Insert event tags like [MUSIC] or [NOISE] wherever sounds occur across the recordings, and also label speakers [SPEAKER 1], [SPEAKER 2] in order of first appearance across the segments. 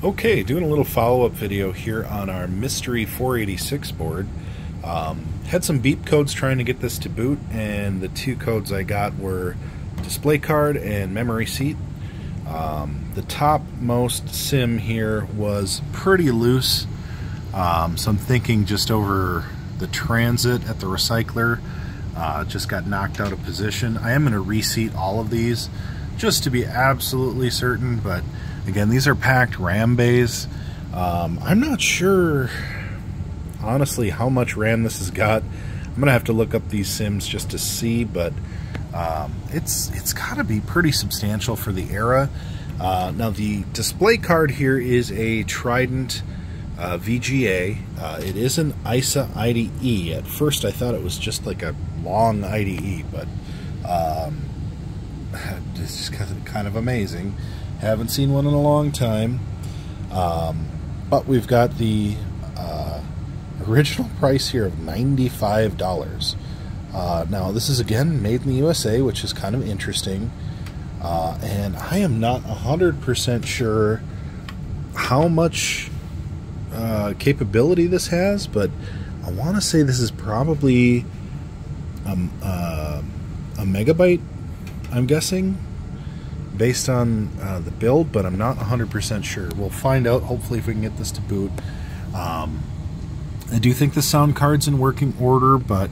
[SPEAKER 1] Okay, doing a little follow-up video here on our Mystery 486 board. Um, had some beep codes trying to get this to boot, and the two codes I got were display card and memory seat. Um, the topmost sim here was pretty loose, um, so I'm thinking just over the transit at the recycler, uh, just got knocked out of position. I am going to reseat all of these just to be absolutely certain, but Again, these are packed RAM bays. Um, I'm not sure, honestly, how much RAM this has got. I'm going to have to look up these sims just to see, but um, it's it's got to be pretty substantial for the era. Uh, now, the display card here is a Trident uh, VGA. Uh, it is an ISA IDE. At first, I thought it was just like a long IDE, but um, [SIGHS] it's kind of amazing. Haven't seen one in a long time. Um, but we've got the uh, original price here of $95. Uh, now, this is again made in the USA, which is kind of interesting. Uh, and I am not 100% sure how much uh, capability this has, but I want to say this is probably um, uh, a megabyte, I'm guessing based on uh, the build, but I'm not 100% sure. We'll find out, hopefully, if we can get this to boot. Um, I do think the sound card's in working order, but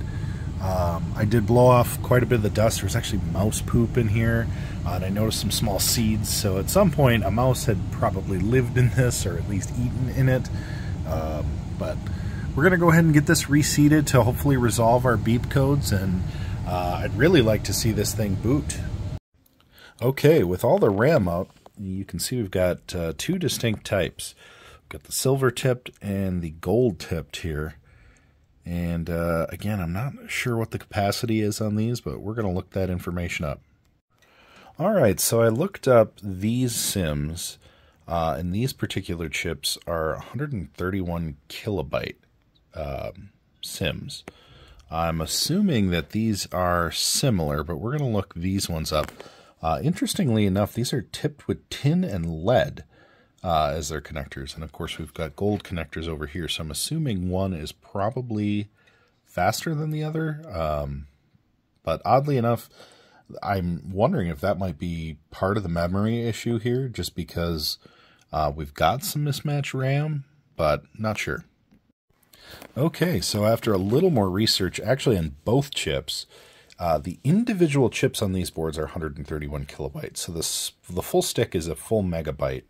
[SPEAKER 1] um, I did blow off quite a bit of the dust. There's actually mouse poop in here, uh, and I noticed some small seeds. So at some point, a mouse had probably lived in this, or at least eaten in it. Um, but we're going to go ahead and get this reseated to hopefully resolve our beep codes, and uh, I'd really like to see this thing boot. Okay, with all the RAM out, you can see we've got uh, two distinct types. We've got the silver tipped and the gold tipped here. And uh, again, I'm not sure what the capacity is on these, but we're going to look that information up. All right, so I looked up these SIMs, uh, and these particular chips are 131 kilobyte um, SIMs. I'm assuming that these are similar, but we're going to look these ones up. Uh, interestingly enough, these are tipped with tin and lead uh, as their connectors. And of course, we've got gold connectors over here. So I'm assuming one is probably faster than the other. Um, but oddly enough, I'm wondering if that might be part of the memory issue here, just because uh, we've got some mismatch RAM, but not sure. Okay, so after a little more research, actually on both chips, uh, the individual chips on these boards are 131 kilobytes, so this the full stick is a full megabyte,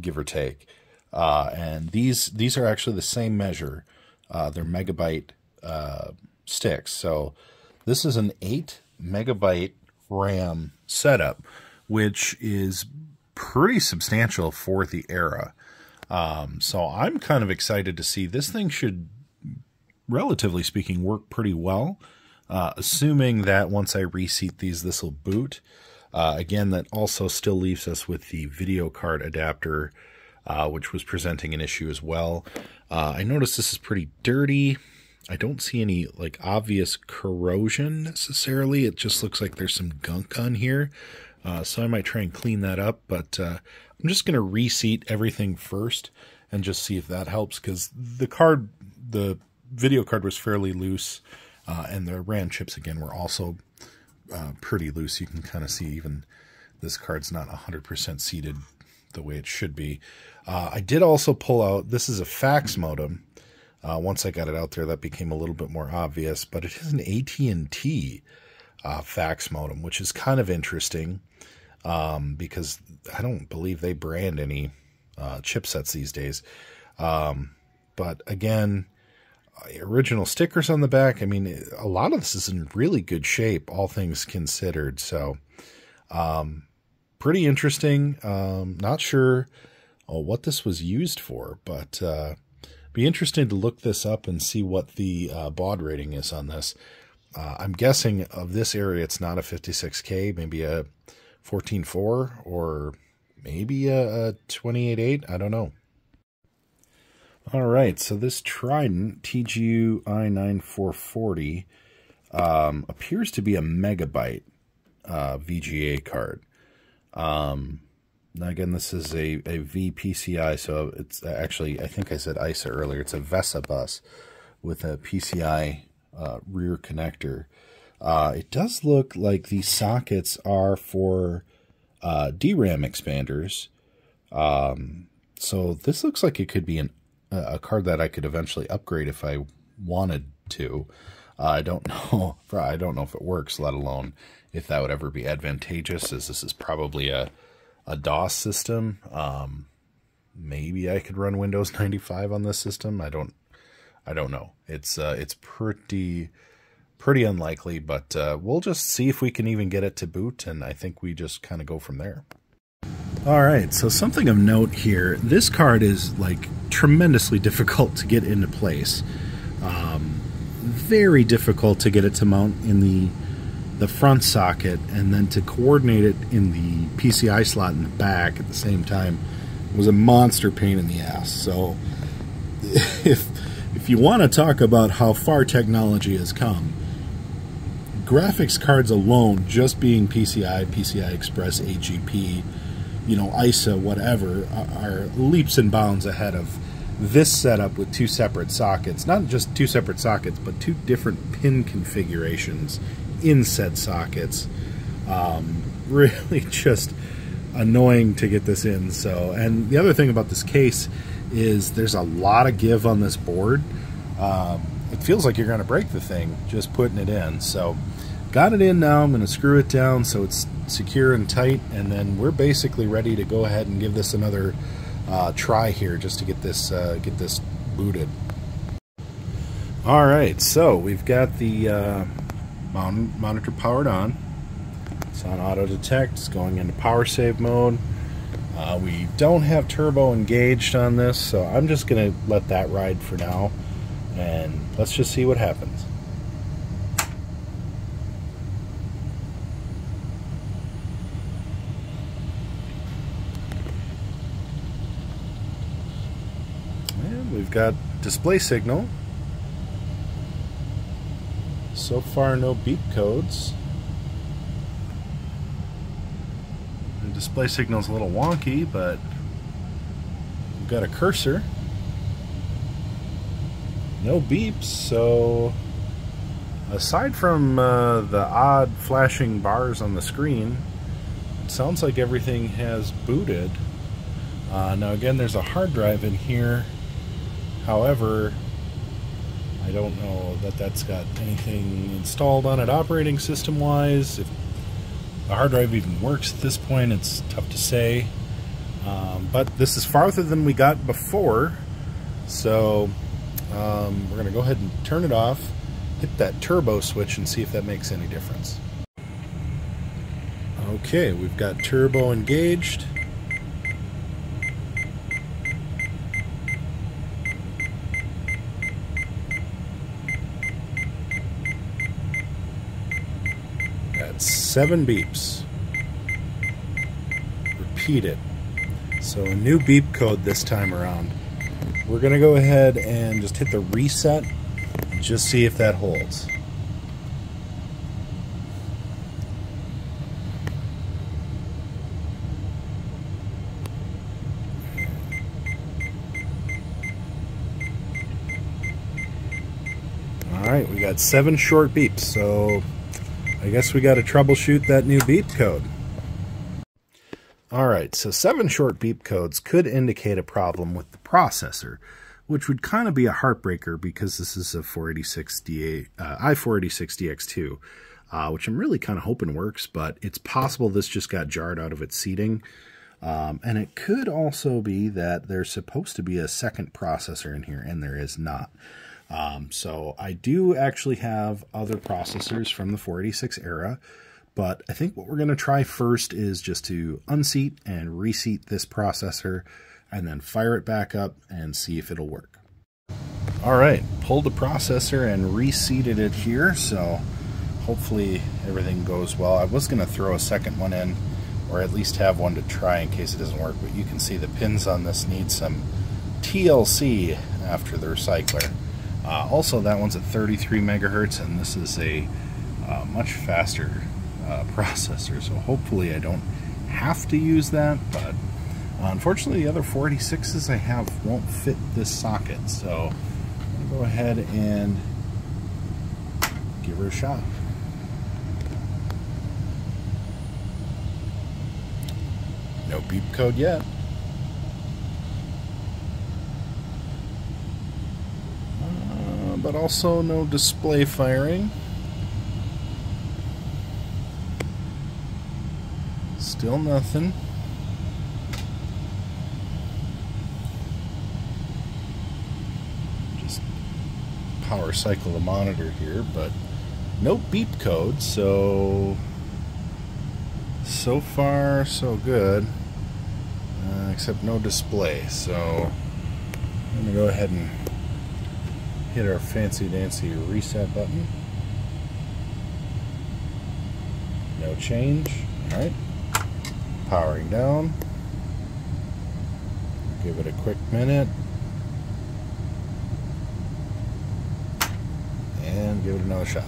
[SPEAKER 1] give or take. Uh, and these these are actually the same measure. Uh, they're megabyte uh, sticks. So this is an eight megabyte RAM setup, which is pretty substantial for the era. Um, so I'm kind of excited to see this thing should, relatively speaking, work pretty well. Uh, assuming that once I reseat these, this will boot. Uh, again, that also still leaves us with the video card adapter, uh, which was presenting an issue as well. Uh, I notice this is pretty dirty. I don't see any like obvious corrosion necessarily. It just looks like there's some gunk on here. Uh, so I might try and clean that up, but uh, I'm just going to reseat everything first and just see if that helps because the card, the video card was fairly loose. Uh, and the RAM chips, again, were also uh, pretty loose. You can kind of see even this card's not 100% seated the way it should be. Uh, I did also pull out, this is a fax modem. Uh, once I got it out there, that became a little bit more obvious, but it is an AT&T uh, fax modem, which is kind of interesting um, because I don't believe they brand any uh, chipsets these days. Um, but again, original stickers on the back. I mean, a lot of this is in really good shape, all things considered. So, um, pretty interesting. Um, not sure oh, what this was used for, but uh, be interesting to look this up and see what the uh, baud rating is on this. Uh, I'm guessing of this area, it's not a 56K, maybe a 14.4 or maybe a, a 28.8. I don't know. All right, so this Trident TGUI9440 um, appears to be a megabyte uh, VGA card. Um, again, this is a, a VPCI, so it's actually, I think I said ISA earlier, it's a VESA bus with a PCI uh, rear connector. Uh, it does look like these sockets are for uh, DRAM expanders. Um, so this looks like it could be an, a card that I could eventually upgrade if I wanted to. Uh, I don't [LAUGHS] know. I don't know if it works, let alone if that would ever be advantageous. As this is probably a a DOS system. Um, maybe I could run Windows 95 on this system. I don't. I don't know. It's uh, it's pretty pretty unlikely, but uh, we'll just see if we can even get it to boot, and I think we just kind of go from there. All right, so something of note here. This card is like tremendously difficult to get into place. Um, very difficult to get it to mount in the the front socket and then to coordinate it in the PCI slot in the back at the same time was a monster pain in the ass. So [LAUGHS] if if you want to talk about how far technology has come, graphics cards alone, just being PCI, PCI Express, AGP, you know, ISA, whatever, are leaps and bounds ahead of this setup with two separate sockets. Not just two separate sockets, but two different pin configurations in said sockets. Um, [LAUGHS] really just annoying to get this in. So, and the other thing about this case is there's a lot of give on this board. Um, it feels like you're going to break the thing just putting it in. So, got it in now. I'm going to screw it down so it's secure and tight, and then we're basically ready to go ahead and give this another uh, try here just to get this uh, get this booted. All right, so we've got the uh, monitor powered on. It's on auto detect. It's going into power save mode. Uh, we don't have turbo engaged on this, so I'm just going to let that ride for now. And let's just see what happens. And we've got display signal so far, no beep codes. Display signal's a little wonky, but we've got a cursor. No beeps, so aside from uh, the odd flashing bars on the screen, it sounds like everything has booted. Uh, now again, there's a hard drive in here. However, I don't know that that's got anything installed on it operating system wise. If the hard drive even works at this point, it's tough to say. Um, but this is farther than we got before, so um, we're going to go ahead and turn it off, hit that turbo switch, and see if that makes any difference. Okay, we've got turbo engaged. Seven beeps. Repeat it. So a new beep code this time around. We're to go ahead and just hit the reset and just see if that holds. All right, we got seven short beeps, so I guess we got to troubleshoot that new beep code. All right, so seven short beep codes could indicate a problem with the processor, which would kind of be a heartbreaker because this is a 486 DA, uh, i486DX2, uh, which I'm really kind of hoping works, but it's possible this just got jarred out of its seating. Um, and it could also be that there's supposed to be a second processor in here, and there is not. Um, so I do actually have other processors from the 486 era, but I think what we're going to try first is just to unseat and reseat this processor and then fire it back up and see if it'll work. All right, pulled the processor and reseated it here, so hopefully everything goes well. I was going to throw a second one in, or at least have one to try in case it doesn't work, but you can see the pins on this need some TLC after the recycler. Uh, also, that one's at 33 megahertz, and this is a uh, much faster uh, [LAUGHS] processor, so hopefully I don't have to use that, but Uh, unfortunately, the other 486s I have won't fit this socket, so I'm to go ahead and give her a shot. No beep code yet. Uh, but also no display firing. Still nothing. Just power cycle the monitor here, but no beep code, so so far so good. Uh, except no display, so I'm gonna go ahead and hit our fancy dancy reset button. No change. Alright powering down. Give it a quick minute. And give it another shot.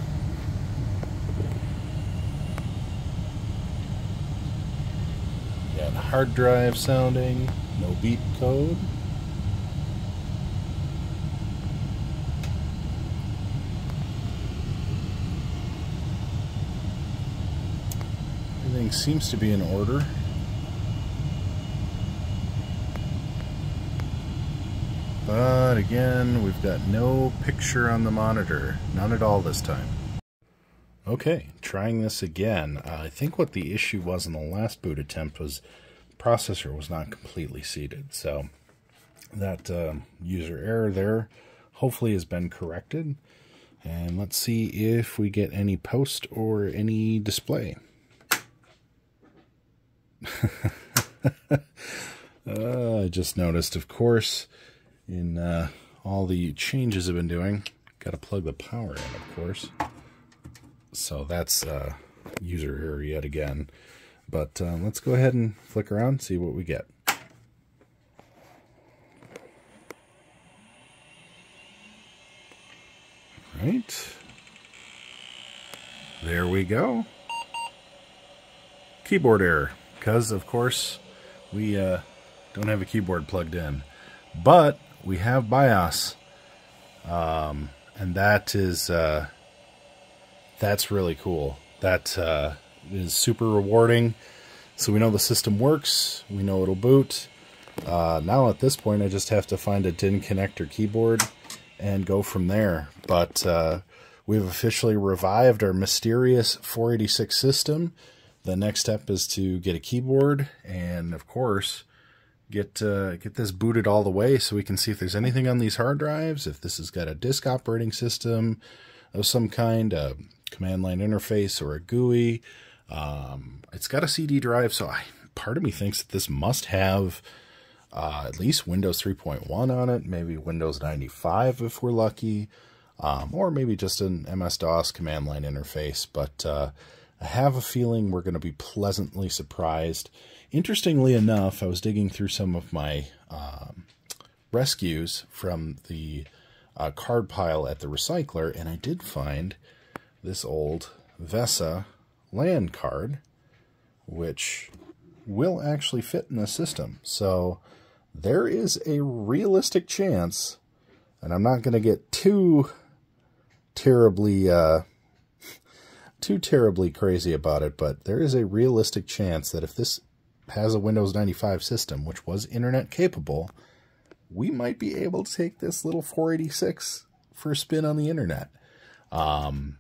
[SPEAKER 1] Got hard drive sounding, no beep code. Everything seems to be in order. But again, we've got no picture on the monitor. None at all this time. Okay, trying this again. Uh, I think what the issue was in the last boot attempt was processor was not completely seated. So that uh, user error there hopefully has been corrected. And let's see if we get any post or any display. [LAUGHS] uh, I just noticed, of course, in uh, all the changes I've been doing. Got to plug the power in, of course. So that's uh, user error yet again. But uh, let's go ahead and flick around see what we get. Right. There we go. Keyboard error. Because, of course, we uh, don't have a keyboard plugged in. But we have BIOS, um, and that is uh, that's really cool. That uh, is super rewarding. So we know the system works. We know it'll boot. Uh, now at this point, I just have to find a DIN connector keyboard and go from there. But uh, we've officially revived our mysterious 486 system. The next step is to get a keyboard and, of course, get uh, get this booted all the way so we can see if there's anything on these hard drives, if this has got a disk operating system of some kind, a command line interface or a GUI. Um, it's got a CD drive, so I, part of me thinks that this must have uh, at least Windows 3.1 on it, maybe Windows 95 if we're lucky, um, or maybe just an MS-DOS command line interface. But uh, I have a feeling we're going to be pleasantly surprised Interestingly enough, I was digging through some of my um, rescues from the uh, card pile at the recycler, and I did find this old VESA LAN card, which will actually fit in the system. So there is a realistic chance, and I'm not going to get too terribly uh, too terribly crazy about it, but there is a realistic chance that if this has a Windows 95 system, which was internet capable, we might be able to take this little 486 for a spin on the internet. Um,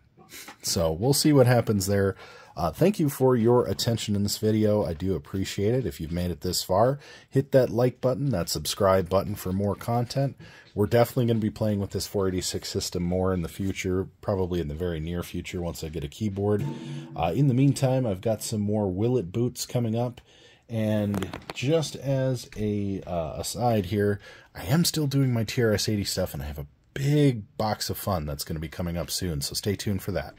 [SPEAKER 1] so we'll see what happens there. Uh, thank you for your attention in this video. I do appreciate it. If you've made it this far, hit that like button, that subscribe button for more content. We're definitely going to be playing with this 486 system more in the future, probably in the very near future once I get a keyboard. Uh, in the meantime, I've got some more Will It boots coming up. And just as a uh, aside here, I am still doing my TRS-80 stuff, and I have a big box of fun that's going to be coming up soon, so stay tuned for that.